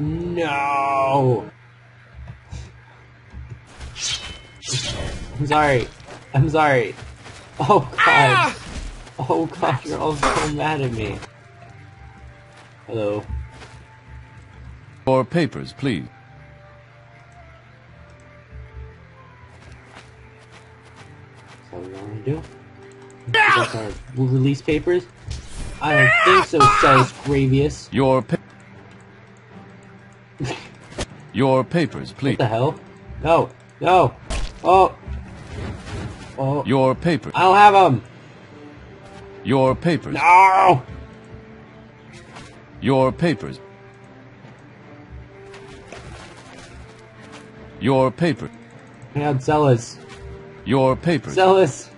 No. I'm sorry. I'm sorry. Oh god. Ah! Oh god, you're all so mad at me. Hello. Your papers, please. Is that what you want to do? That's our release papers? I don't think so, says Gravius. Your pa- Your papers, please. What the hell? No. No. Oh. Oh. Your papers. I don't have them. Your papers. No. Your papers. Your paper. Man, Sellus. Your papers. Sellus.